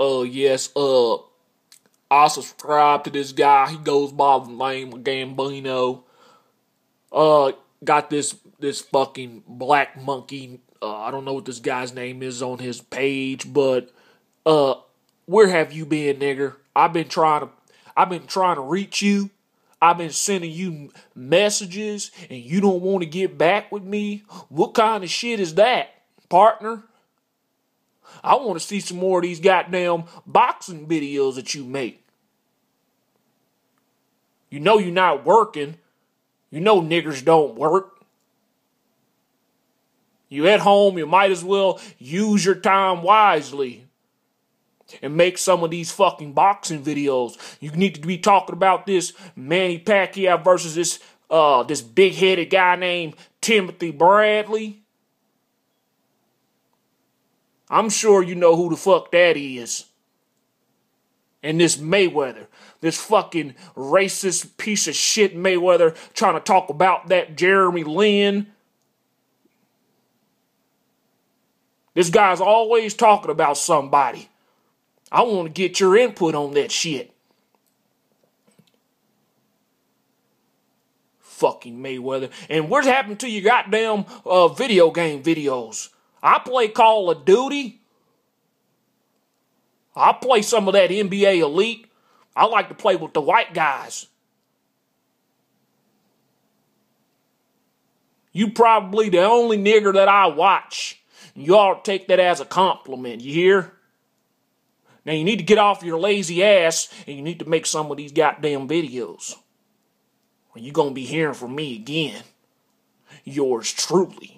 Uh, yes, uh, I subscribe to this guy. He goes by the name of Gambeino. Uh, got this this fucking black monkey. Uh, I don't know what this guy's name is on his page, but uh, where have you been, nigger? I've been trying to, I've been trying to reach you. I've been sending you messages, and you don't want to get back with me. What kind of shit is that, partner? I want to see some more of these goddamn boxing videos that you make. You know you're not working. You know niggers don't work. You at home, you might as well use your time wisely and make some of these fucking boxing videos. You need to be talking about this Manny Pacquiao versus this uh this big-headed guy named Timothy Bradley. I'm sure you know who the fuck that is. And this Mayweather, this fucking racist piece of shit Mayweather trying to talk about that Jeremy Lin. This guy's always talking about somebody. I want to get your input on that shit. Fucking Mayweather. And what's happened to your goddamn uh, video game videos? I play Call of Duty. I play some of that NBA Elite. I like to play with the white guys. You probably the only nigger that I watch. You ought to take that as a compliment, you hear? Now you need to get off your lazy ass and you need to make some of these goddamn videos. Or you're gonna be hearing from me again. Yours truly.